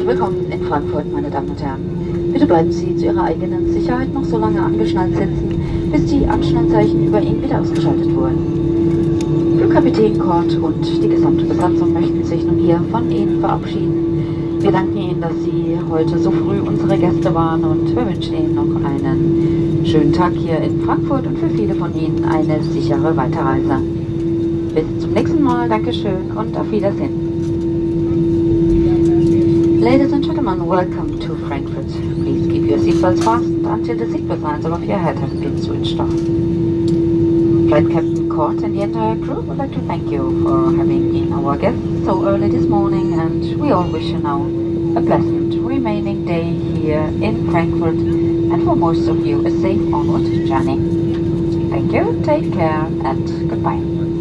herzlich willkommen in Frankfurt, meine Damen und Herren. Bitte bleiben Sie zu Ihrer eigenen Sicherheit noch so lange angeschnallt sitzen, bis die Anschnallzeichen über Ihnen wieder ausgeschaltet wurden. Flugkapitän Kort und die gesamte Besatzung möchten sich nun hier von Ihnen verabschieden. Wir danken Ihnen, dass Sie heute so früh unsere Gäste waren und wir wünschen Ihnen noch einen schönen Tag hier in Frankfurt und für viele von Ihnen eine sichere Weiterreise. Bis zum nächsten Mal, Dankeschön und auf Wiedersehen. Ladies and gentlemen, welcome to Frankfurt. Please keep your seatbelts fastened until the seatbelt signs above your head have been switched off. Flight Captain Court and the entire crew would like to thank you for having been our guests so early this morning and we all wish you now a pleasant remaining day here in Frankfurt and for most of you a safe onward journey. Thank you, take care and goodbye.